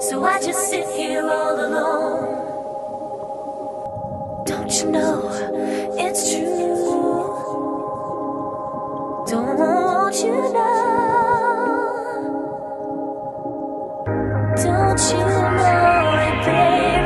So I just sit here all alone. Don't you know it's true? Don't you know? Don't you know it, babe?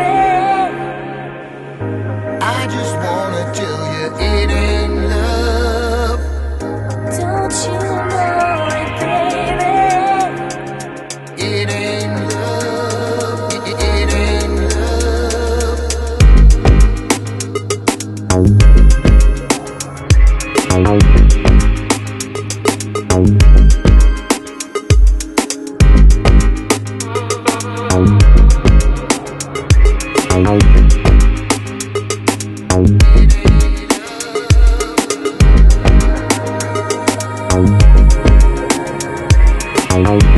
Bye.